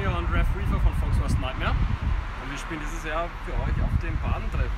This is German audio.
Junior und Ref Reefer von Fox West Nightmare. Und wir spielen dieses Jahr für euch auf dem Badentrip.